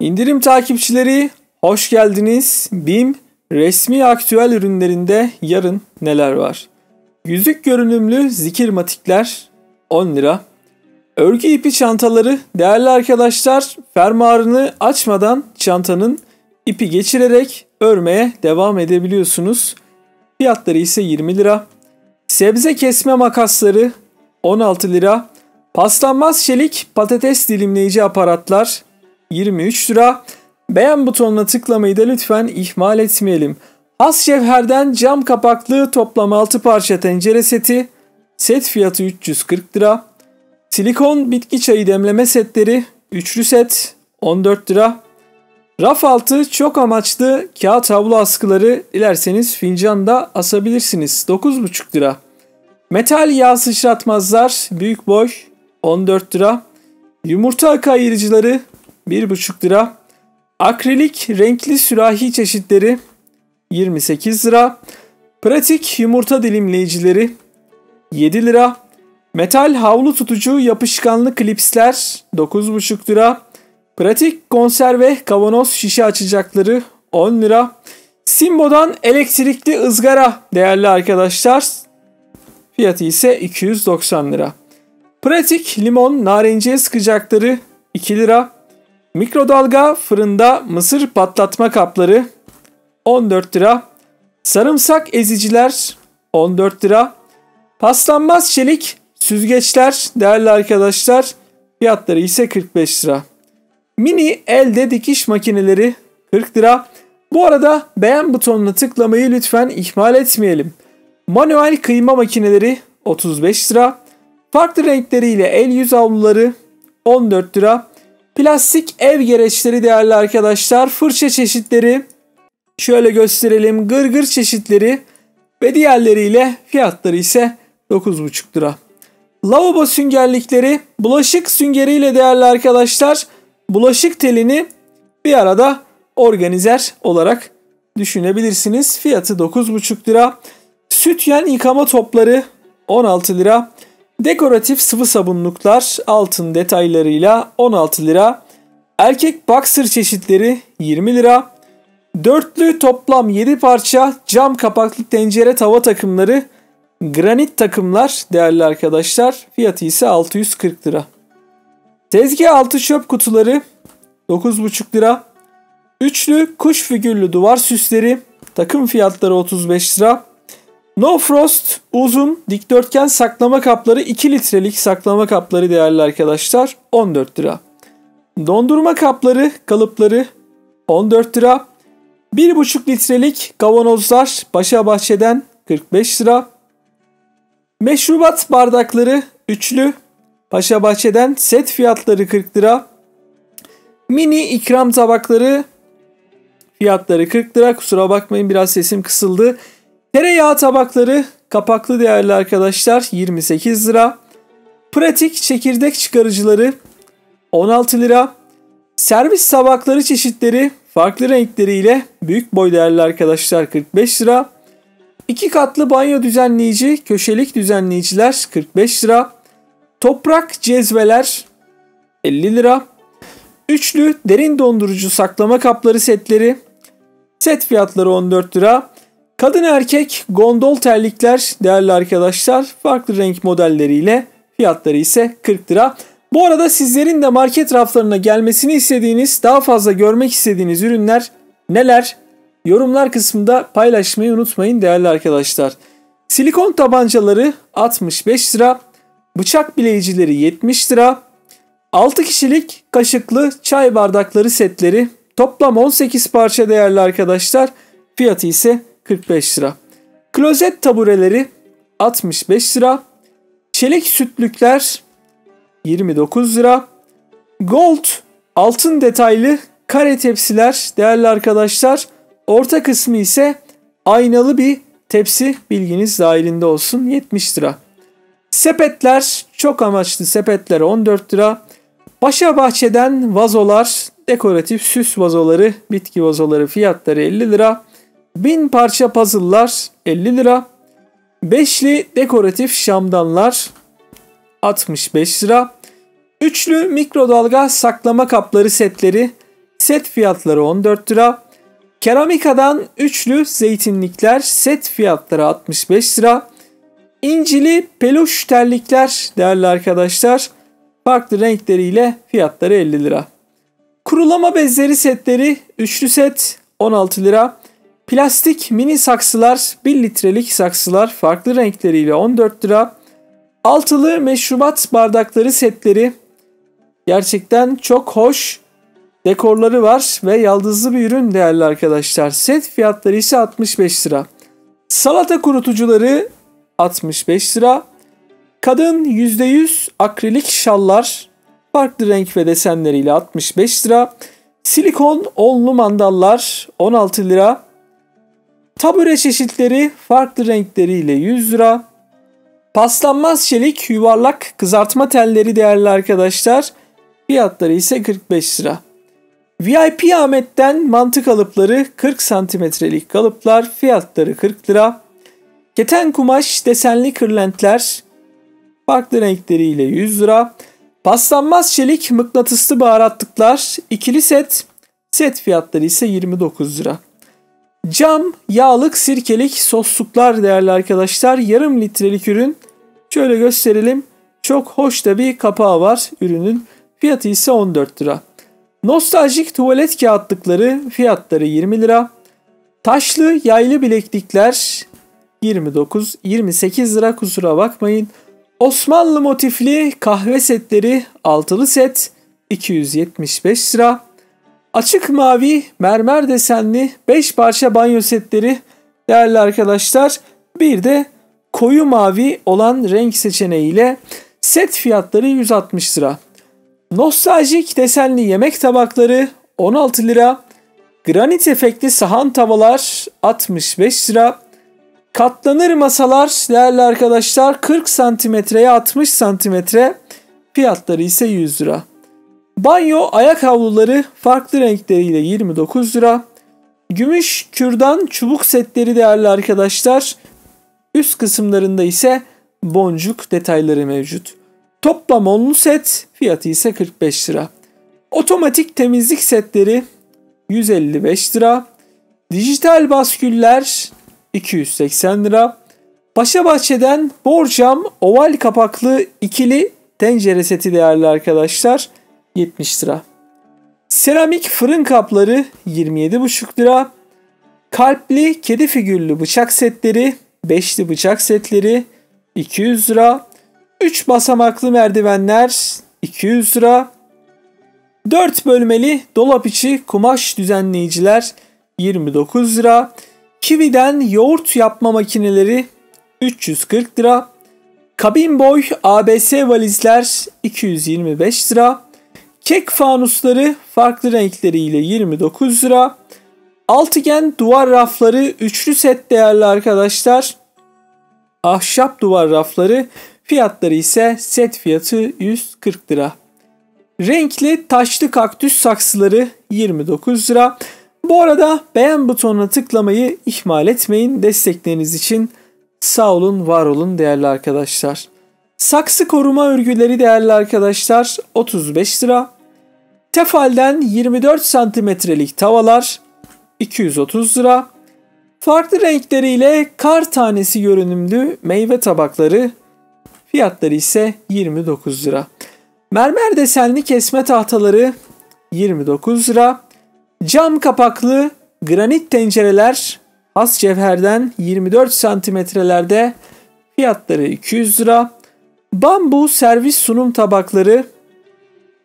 İndirim takipçileri hoş geldiniz. BİM resmi aktüel ürünlerinde yarın neler var? Yüzük görünümlü zikir matikler 10 lira. Örgü ipi çantaları değerli arkadaşlar fermuarını açmadan çantanın ipi geçirerek örmeye devam edebiliyorsunuz. Fiyatları ise 20 lira. Sebze kesme makasları 16 lira. Paslanmaz çelik patates dilimleyici aparatlar 23 lira. Beğen butonuna tıklamayı da lütfen ihmal etmeyelim. Has cevherden cam kapaklı toplam 6 parça tencere seti. Set fiyatı 340 lira. Silikon bitki çayı demleme setleri üçlü set 14 lira. Raf altı çok amaçlı kağıt havlu askıları dilerseniz fincanda asabilirsiniz 9,5 lira. Metal yağ sıçratmazlar büyük boy 14 lira. Yumurta akı ayırıcıları 1,5 lira. Akrilik renkli sürahi çeşitleri 28 lira. Pratik yumurta dilimleyicileri 7 lira. Metal havlu tutucu yapışkanlı klipsler 9,5 lira. Pratik konserve kavanoz şişe açacakları 10 lira. Simbo'dan elektrikli ızgara değerli arkadaşlar. Fiyatı ise 290 lira. Pratik limon narenciye sıkacakları 2 lira. Mikrodalga fırında mısır patlatma kapları 14 lira. Sarımsak eziciler 14 lira. Paslanmaz çelik süzgeçler değerli arkadaşlar fiyatları ise 45 lira. Mini elde dikiş makineleri 40 lira. Bu arada beğen butonuna tıklamayı lütfen ihmal etmeyelim. Manuel kıyma makineleri 35 lira. Farklı renkleriyle el yüz havluları 14 lira. Plastik ev gereçleri değerli arkadaşlar. Fırça çeşitleri şöyle gösterelim. Gırgır çeşitleri ve diğerleriyle fiyatları ise 9,5 lira. Lavabo süngerlikleri bulaşık süngeriyle değerli arkadaşlar bulaşık telini bir arada organizer olarak düşünebilirsiniz. Fiyatı 9,5 lira. Sütyen yıkama topları 16 lira. Dekoratif sıvı sabunluklar altın detaylarıyla 16 lira. Erkek boxer çeşitleri 20 lira. Dörtlü toplam 7 parça cam kapaklı tencere tava takımları granit takımlar değerli arkadaşlar. Fiyatı ise 640 lira. Tezgah altı çöp kutuları 9,5 lira. Üçlü kuş figürlü duvar süsleri takım fiyatları 35 lira. No Frost uzun dikdörtgen saklama kapları 2 litrelik saklama kapları değerli arkadaşlar 14 lira. Dondurma kapları kalıpları 14 lira. 1,5 litrelik kavanozlar Başa Bahçe'den 45 lira. Meşrubat bardakları üçlü Paşa Bahçe'den set fiyatları 40 lira. Mini ikram tabakları fiyatları 40 lira. Kusura bakmayın biraz sesim kısıldı. Tereyağı tabakları kapaklı değerli arkadaşlar 28 lira. Pratik çekirdek çıkarıcıları 16 lira. Servis tabakları çeşitleri farklı renkleriyle büyük boy değerli arkadaşlar 45 lira. İki katlı banyo düzenleyici, köşelik düzenleyiciler 45 lira. Toprak cezveler 50 lira. Üçlü derin dondurucu saklama kapları setleri. Set fiyatları 14 lira. Kadın erkek gondol terlikler değerli arkadaşlar farklı renk modelleriyle fiyatları ise 40 lira. Bu arada sizlerin de market raflarına gelmesini istediğiniz, daha fazla görmek istediğiniz ürünler neler? Yorumlar kısmında paylaşmayı unutmayın değerli arkadaşlar. Silikon tabancaları 65 lira, bıçak bileyicileri 70 lira, 6 kişilik kaşıklı çay bardakları setleri toplam 18 parça değerli arkadaşlar. Fiyatı ise 45 lira. Klozet tabureleri 65 lira. Çelik sütlükler 29 lira. Gold altın detaylı kare tepsiler değerli arkadaşlar. Orta kısmı ise aynalı bir tepsi bilginiz dahilinde olsun 70 lira. Sepetler çok amaçlı sepetler 14 lira. Başa bahçeden vazolar, dekoratif süs vazoları, bitki vazoları fiyatları 50 lira. 1000 parça puzzle'lar 50 lira. Beşli dekoratif şamdanlar 65 lira. Üçlü mikrodalga saklama kapları setleri set fiyatları 14 lira. Keramikadan üçlü zeytinlikler set fiyatları 65 lira. İncili peluş terlikler değerli arkadaşlar farklı renkleriyle fiyatları 50 lira. Kurulama bezleri setleri üçlü set 16 lira. Plastik mini saksılar 1 litrelik saksılar farklı renkleriyle 14 lira. Altılı meşrubat bardakları setleri gerçekten çok hoş dekorları var ve yaldızlı bir ürün değerli arkadaşlar. Set fiyatları ise 65 lira. Salata kurutucuları 65 lira. Kadın %100 akrilik şallar farklı renk ve desenleriyle 65 lira. Silikon onlu mandallar 16 lira. Tabure çeşitleri farklı renkleriyle 100 lira. Paslanmaz çelik yuvarlak kızartma telleri değerli arkadaşlar. Fiyatları ise 45 lira. VIP Ahmet'ten mantık kalıpları 40 santimetrelik kalıplar fiyatları 40 lira. Keten kumaş desenli kırlentler farklı renkleriyle 100 lira. Paslanmaz çelik mıknatıslı baharatlıklar ikili set. Set fiyatları ise 29 lira. Cam, yağlık, sirkelik sosluklar değerli arkadaşlar. Yarım litrelik ürün. Şöyle gösterelim. Çok hoş da bir kapağı var ürünün. Fiyatı ise 14 lira. Nostaljik tuvalet kağıtlıkları fiyatları 20 lira. Taşlı yaylı bileklikler 29 28 lira kusura bakmayın. Osmanlı motifli kahve setleri altılı set 275 lira. Açık mavi mermer desenli 5 parça banyo setleri değerli arkadaşlar. Bir de koyu mavi olan renk seçeneğiyle set fiyatları 160 lira. Nostaljik desenli yemek tabakları 16 lira. Granit efektli sahan tavalar 65 lira. Katlanır masalar değerli arkadaşlar 40 santimetreye 60 santimetre fiyatları ise 100 lira. Banyo ayak havluları farklı renkleriyle 29 lira. Gümüş kürdan çubuk setleri değerli arkadaşlar. Üst kısımlarında ise boncuk detayları mevcut. Toplam onlu set fiyatı ise 45 lira. Otomatik temizlik setleri 155 lira. Dijital basküller 280 lira. Paşa Bahçe'den borcam oval kapaklı ikili tencere seti değerli arkadaşlar 70 lira. Seramik fırın kapları 27,5 lira. Kalpli kedi figürlü bıçak setleri, beşli bıçak setleri 200 lira. 3 basamaklı merdivenler 200 lira. 4 bölmeli dolap içi kumaş düzenleyiciler 29 lira. Kiwi'den yoğurt yapma makineleri 340 lira. Kabin boy ABS valizler 225 lira. Kek fanusları farklı renkleriyle 29 lira. Altıgen duvar rafları üçlü set değerli arkadaşlar. Ahşap duvar rafları fiyatları ise set fiyatı 140 lira. Renkli taşlı kaktüs saksıları 29 lira. Bu arada beğen butonuna tıklamayı ihmal etmeyin. Destekleriniz için sağ olun, var olun değerli arkadaşlar. Saksı koruma örgüleri değerli arkadaşlar 35 lira. Tefal'den 24 santimetrelik tavalar 230 lira. Farklı renkleriyle kar tanesi görünümlü meyve tabakları fiyatları ise 29 lira. Mermer desenli kesme tahtaları 29 lira. Cam kapaklı granit tencereler has cevherden 24 santimetrelerde fiyatları 200 lira. Bambu servis sunum tabakları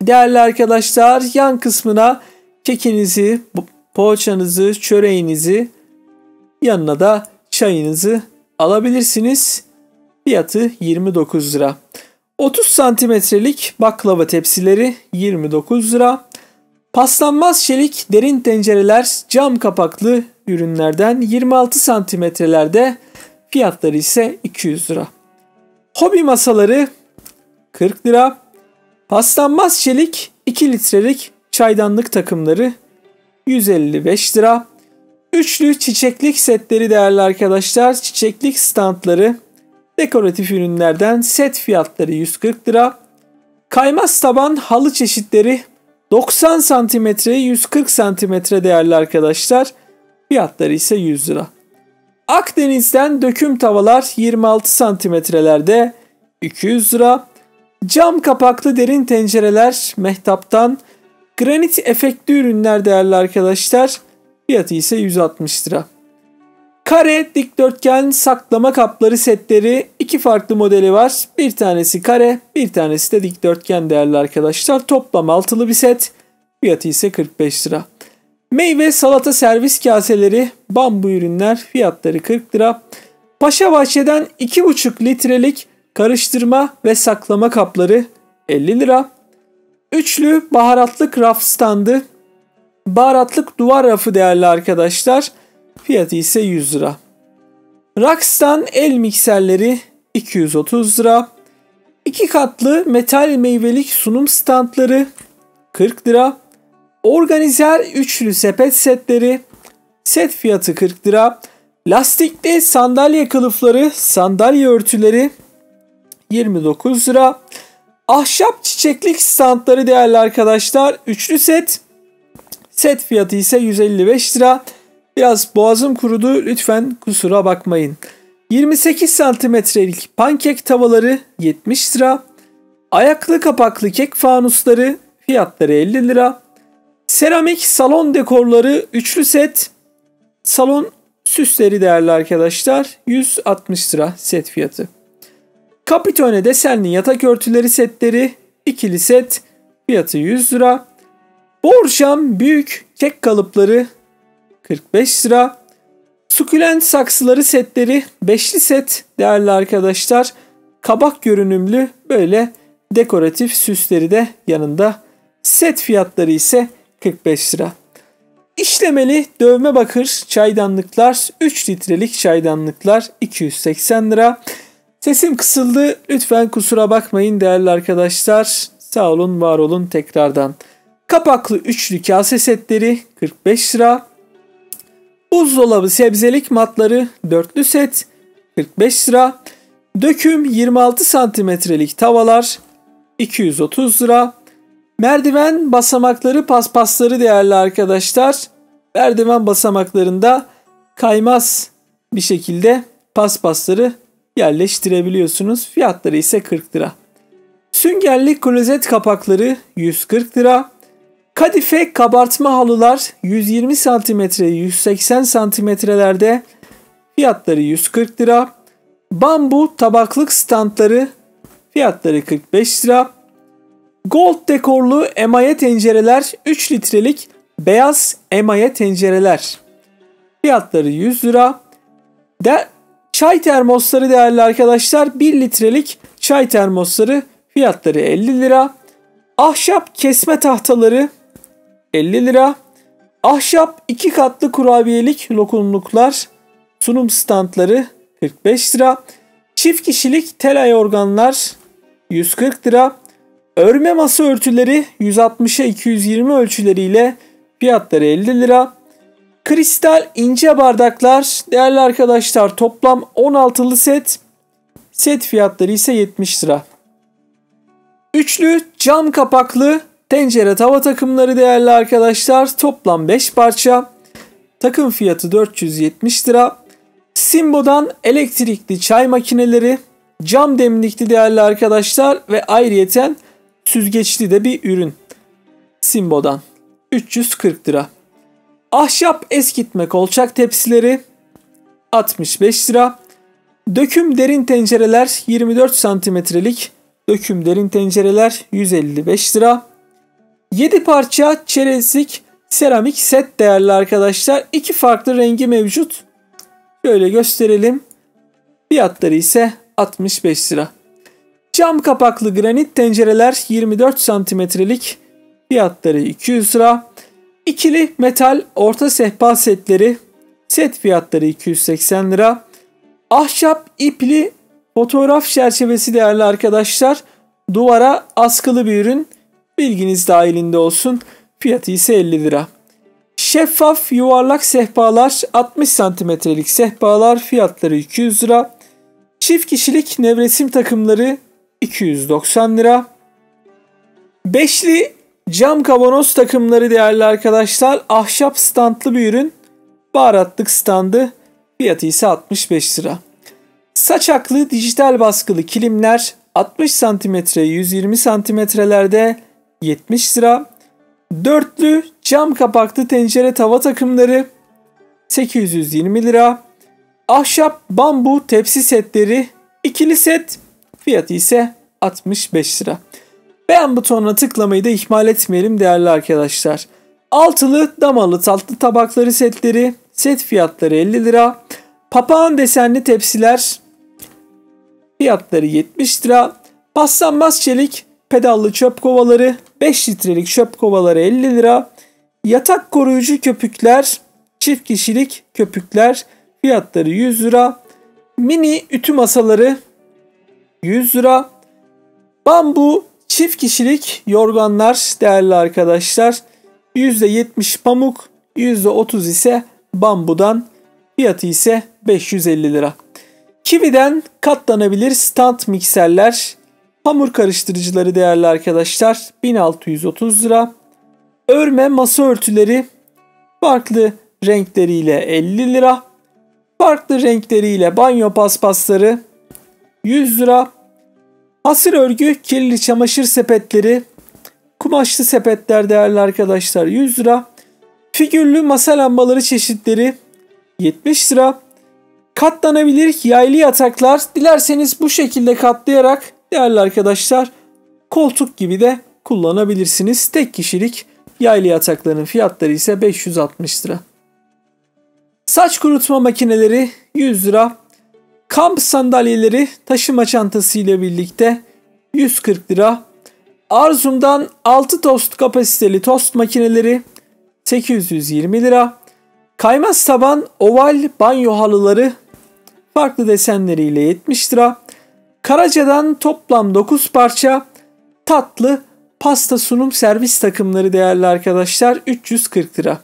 değerli arkadaşlar yan kısmına kekinizi, poğaçanızı, çöreğinizi yanına da çayınızı alabilirsiniz. Fiyatı 29 lira. 30 santimetrelik baklava tepsileri 29 lira. Paslanmaz çelik derin tencereler cam kapaklı ürünlerden 26 santimetrelerde fiyatları ise 200 lira. Hobi masaları 40 lira. Paslanmaz çelik 2 litrelik çaydanlık takımları 155 lira. Üçlü çiçeklik setleri değerli arkadaşlar. Çiçeklik standları dekoratif ürünlerden set fiyatları 140 lira. Kaymaz taban halı çeşitleri 90 santimetreye 140 santimetre değerli arkadaşlar. Fiyatları ise 100 lira. Akdeniz'den döküm tavalar 26 santimetrelerde 200 lira. Cam kapaklı derin tencereler Mehtap'tan granit efektli ürünler değerli arkadaşlar. Fiyatı ise 160 lira. Kare dikdörtgen saklama kapları setleri iki farklı modeli var. Bir tanesi kare, bir tanesi de dikdörtgen değerli arkadaşlar. Toplam altılı bir set. Fiyatı ise 45 lira. Meyve salata servis kaseleri bambu ürünler fiyatları 40 lira. Paşa Bahçe'den 2,5 litrelik karıştırma ve saklama kapları 50 lira. Üçlü baharatlık raf standı baharatlık duvar rafı değerli arkadaşlar. Fiyatı ise 100 lira. Rakstan el mikserleri 230 lira. İki katlı metal meyvelik sunum standları 40 lira. Organizer üçlü sepet setleri set fiyatı 40 lira. Lastikli sandalye kılıfları, sandalye örtüleri 29 lira. Ahşap çiçeklik standları değerli arkadaşlar. Üçlü set. Set fiyatı ise 155 lira. Biraz boğazım kurudu lütfen kusura bakmayın. 28 santimetrelik pankek tavaları 70 lira. Ayaklı kapaklı kek fanusları fiyatları 50 lira. Seramik salon dekorları üçlü set. Salon süsleri değerli arkadaşlar 160 lira set fiyatı. Capitone desenli yatak örtüleri setleri ikili set fiyatı 100 lira. Borşam büyük kek kalıpları 45 lira. Sukulent saksıları setleri beşli set değerli arkadaşlar. Kabak görünümlü böyle dekoratif süsleri de yanında. Set fiyatları ise 45 lira. İşlemeli dövme bakır çaydanlıklar 3 litrelik çaydanlıklar 280 lira. Sesim kısıldı lütfen kusura bakmayın değerli arkadaşlar. Sağ olun var olun tekrardan. Kapaklı üçlü kase setleri 45 lira. Buzdolabı sebzelik matları dörtlü set 45 lira. Döküm 26 santimetrelik tavalar 230 lira. Merdiven basamakları paspasları değerli arkadaşlar. Merdiven basamaklarında kaymaz bir şekilde paspasları yerleştirebiliyorsunuz. Fiyatları ise 40 lira. Süngerli klozet kapakları 140 lira. Kadife kabartma halılar 120 cm 180 santimetrelerde fiyatları 140 lira. Bambu tabaklık standları fiyatları 45 lira. Gold dekorlu emaye tencereler 3 litrelik beyaz emaye tencereler. Fiyatları 100 lira. De çay termosları değerli arkadaşlar 1 litrelik çay termosları fiyatları 50 lira. Ahşap kesme tahtaları 50 lira. Ahşap iki katlı kurabiyelik lokumluklar, sunum standları 45 lira. Çift kişilik tel organlar 140 lira. Örme masa örtüleri 160'a 220 ölçüleriyle fiyatları 50 lira. Kristal ince bardaklar değerli arkadaşlar toplam 16'lı set. Set fiyatları ise 70 lira. Üçlü cam kapaklı Tencere tava takımları değerli arkadaşlar toplam 5 parça. Takım fiyatı 470 lira. Simbo'dan elektrikli çay makineleri, cam demlikli değerli arkadaşlar ve ayrıyeten süzgeçli de bir ürün. Simbo'dan 340 lira. Ahşap eskitme kolçak tepsileri 65 lira. Döküm derin tencereler 24 santimetrelik döküm derin tencereler 155 lira. 7 parça çerezlik seramik set değerli arkadaşlar. İki farklı rengi mevcut. Şöyle gösterelim. Fiyatları ise 65 lira. Cam kapaklı granit tencereler 24 santimetrelik. Fiyatları 200 lira. İkili metal orta sehpa setleri set fiyatları 280 lira. Ahşap ipli fotoğraf çerçevesi değerli arkadaşlar. Duvara askılı bir ürün Bilginiz dahilinde olsun. Fiyatı ise 50 lira. Şeffaf yuvarlak sehpalar 60 santimetrelik sehpalar fiyatları 200 lira. Çift kişilik nevresim takımları 290 lira. Beşli Cam kavanoz takımları değerli arkadaşlar. Ahşap standlı bir ürün. Baharatlık standı. Fiyatı ise 65 lira. Saçaklı dijital baskılı kilimler 60 cm 120 santimetrelerde 70 lira. Dörtlü cam kapaklı tencere tava takımları 820 lira. Ahşap bambu tepsi setleri ikili set fiyatı ise 65 lira. Beğen butonuna tıklamayı da ihmal etmeyelim değerli arkadaşlar. Altılı damalı tatlı tabakları setleri set fiyatları 50 lira. Papağan desenli tepsiler fiyatları 70 lira. Paslanmaz çelik pedallı çöp kovaları 5 litrelik çöp kovaları 50 lira. Yatak koruyucu köpükler çift kişilik köpükler fiyatları 100 lira. Mini ütü masaları 100 lira. Bambu çift kişilik yorganlar değerli arkadaşlar. %70 pamuk, %30 ise bambudan. Fiyatı ise 550 lira. Kivi'den katlanabilir stand mikserler, hamur karıştırıcıları değerli arkadaşlar 1630 lira. Örme masa örtüleri farklı renkleriyle 50 lira. Farklı renkleriyle banyo paspasları 100 lira. Hasır örgü kirli çamaşır sepetleri kumaşlı sepetler değerli arkadaşlar 100 lira. Figürlü masa lambaları çeşitleri 70 lira. Katlanabilir yaylı yataklar dilerseniz bu şekilde katlayarak değerli arkadaşlar koltuk gibi de kullanabilirsiniz. Tek kişilik yaylı yatakların fiyatları ise 560 lira. Saç kurutma makineleri 100 lira. Kamp sandalyeleri taşıma çantası ile birlikte 140 lira. Arzum'dan 6 tost kapasiteli tost makineleri 820 lira. Kaymaz taban oval banyo halıları farklı desenleriyle 70 lira. Karaca'dan toplam 9 parça tatlı pasta sunum servis takımları değerli arkadaşlar 340 lira.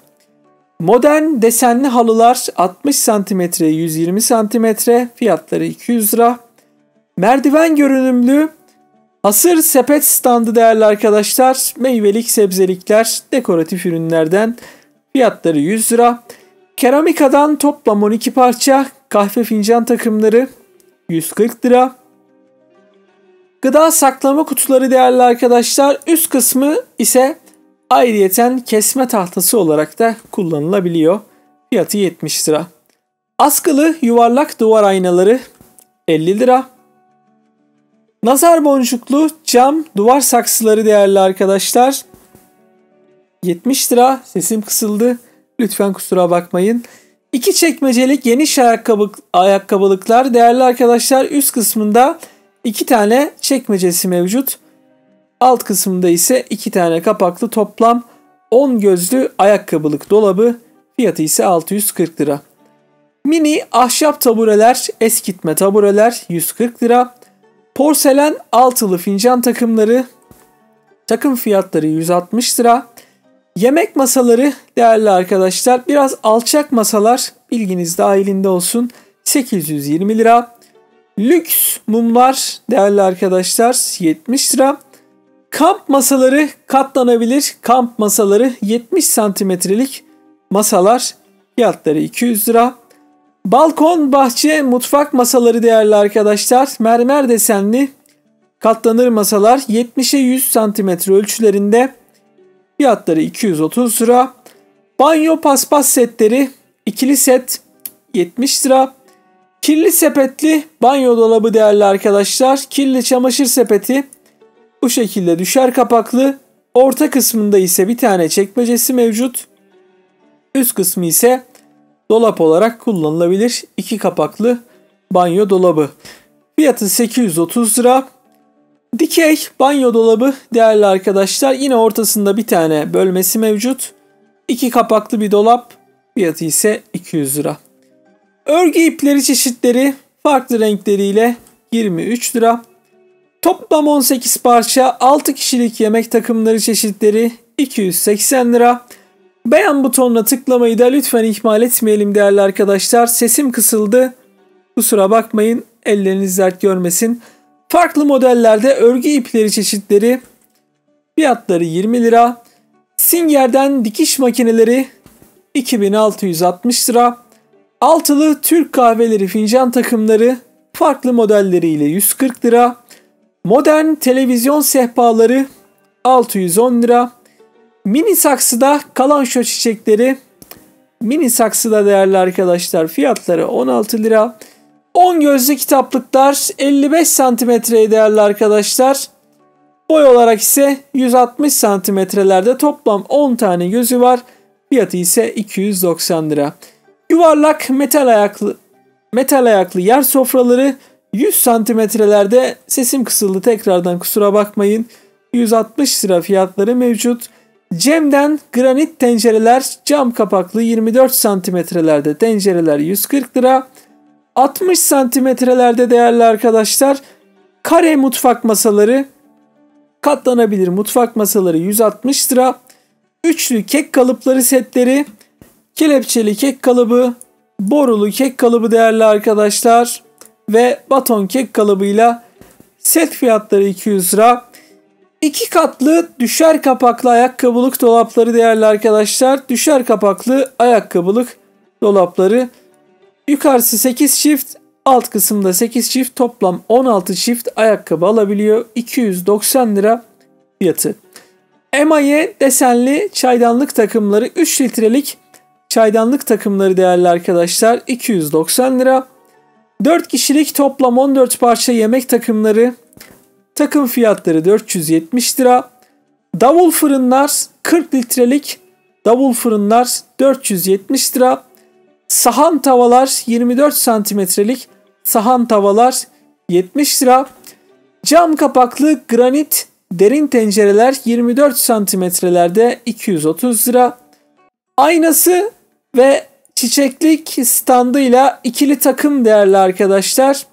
Modern desenli halılar 60 cm 120 cm fiyatları 200 lira. Merdiven görünümlü hasır sepet standı değerli arkadaşlar meyvelik sebzelikler dekoratif ürünlerden fiyatları 100 lira. Keramikadan toplam 12 parça kahve fincan takımları 140 lira. Gıda saklama kutuları değerli arkadaşlar üst kısmı ise ayrıyeten kesme tahtası olarak da kullanılabiliyor. Fiyatı 70 lira. Askılı yuvarlak duvar aynaları 50 lira. Nazar boncuklu cam duvar saksıları değerli arkadaşlar 70 lira. Sesim kısıldı. Lütfen kusura bakmayın. İki çekmecelik geniş ayakkabı, ayakkabılıklar değerli arkadaşlar üst kısmında iki tane çekmecesi mevcut. Alt kısmında ise iki tane kapaklı toplam 10 gözlü ayakkabılık dolabı fiyatı ise 640 lira. Mini ahşap tabureler, eskitme tabureler 140 lira. Porselen altılı fincan takımları takım fiyatları 160 lira. Yemek masaları değerli arkadaşlar biraz alçak masalar bilginiz dahilinde olsun 820 lira. Lüks mumlar değerli arkadaşlar 70 lira. Kamp masaları katlanabilir kamp masaları 70 santimetrelik masalar fiyatları 200 lira. Balkon, bahçe, mutfak masaları değerli arkadaşlar mermer desenli katlanır masalar 70'e 100 santimetre ölçülerinde Fiyatları 230 lira. Banyo paspas setleri ikili set 70 lira. Kirli sepetli banyo dolabı değerli arkadaşlar. Kirli çamaşır sepeti bu şekilde düşer kapaklı. Orta kısmında ise bir tane çekmecesi mevcut. Üst kısmı ise dolap olarak kullanılabilir. iki kapaklı banyo dolabı. Fiyatı 830 lira. Dikey banyo dolabı değerli arkadaşlar. Yine ortasında bir tane bölmesi mevcut. İki kapaklı bir dolap. Fiyatı ise 200 lira. Örgü ipleri çeşitleri farklı renkleriyle 23 lira. Toplam 18 parça 6 kişilik yemek takımları çeşitleri 280 lira. Beğen butonuna tıklamayı da lütfen ihmal etmeyelim değerli arkadaşlar. Sesim kısıldı. Kusura bakmayın elleriniz dert görmesin. Farklı modellerde örgü ipleri çeşitleri Fiyatları 20 lira. Singer'den dikiş makineleri 2660 lira. Altılı Türk kahveleri fincan takımları farklı modelleriyle 140 lira. Modern televizyon sehpaları 610 lira. Mini saksıda kalanşo çiçekleri mini saksıda değerli arkadaşlar fiyatları 16 lira. 10 gözlü kitaplıklar 55 santimetreye değerli arkadaşlar. Boy olarak ise 160 santimetrelerde toplam 10 tane gözü var. Fiyatı ise 290 lira. Yuvarlak metal ayaklı metal ayaklı yer sofraları 100 santimetrelerde sesim kısıldı tekrardan kusura bakmayın. 160 lira fiyatları mevcut. Cem'den granit tencereler cam kapaklı 24 santimetrelerde tencereler 140 lira. 60 santimetrelerde değerli arkadaşlar kare mutfak masaları katlanabilir mutfak masaları 160 lira. Üçlü kek kalıpları setleri kelepçeli kek kalıbı borulu kek kalıbı değerli arkadaşlar ve baton kek kalıbıyla set fiyatları 200 lira. İki katlı düşer kapaklı ayakkabılık dolapları değerli arkadaşlar. Düşer kapaklı ayakkabılık dolapları. Yukarısı 8 çift, alt kısımda 8 çift, toplam 16 çift ayakkabı alabiliyor. 290 lira fiyatı. Emaye desenli çaydanlık takımları 3 litrelik çaydanlık takımları değerli arkadaşlar 290 lira. 4 kişilik toplam 14 parça yemek takımları takım fiyatları 470 lira. Davul fırınlar 40 litrelik davul fırınlar 470 lira. Sahan tavalar 24 santimetrelik sahan tavalar 70 lira. Cam kapaklı granit derin tencereler 24 santimetrelerde 230 lira. Aynası ve çiçeklik standıyla ikili takım değerli arkadaşlar.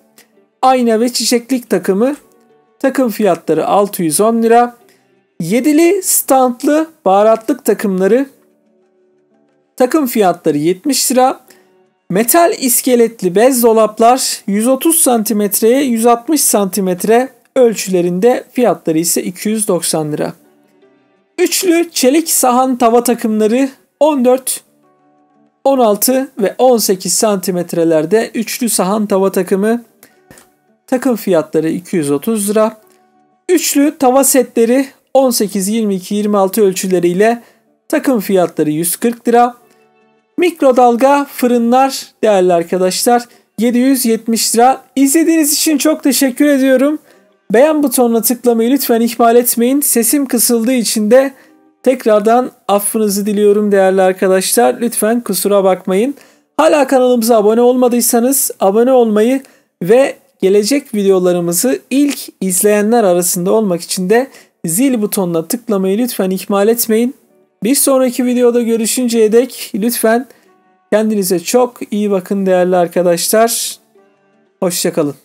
Ayna ve çiçeklik takımı takım fiyatları 610 lira. Yedili standlı baharatlık takımları takım fiyatları 70 lira. Metal iskeletli bez dolaplar 130 santimetreye 160 santimetre ölçülerinde fiyatları ise 290 lira. Üçlü çelik sahan tava takımları 14 16 ve 18 santimetrelerde üçlü sahan tava takımı takım fiyatları 230 lira. Üçlü tava setleri 18, 22, 26 ölçüleriyle takım fiyatları 140 lira. Mikrodalga fırınlar değerli arkadaşlar 770 lira. İzlediğiniz için çok teşekkür ediyorum. Beğen butonuna tıklamayı lütfen ihmal etmeyin. Sesim kısıldığı için de Tekrardan affınızı diliyorum değerli arkadaşlar. Lütfen kusura bakmayın. Hala kanalımıza abone olmadıysanız abone olmayı ve gelecek videolarımızı ilk izleyenler arasında olmak için de zil butonuna tıklamayı lütfen ihmal etmeyin. Bir sonraki videoda görüşünceye dek lütfen kendinize çok iyi bakın değerli arkadaşlar. Hoşçakalın.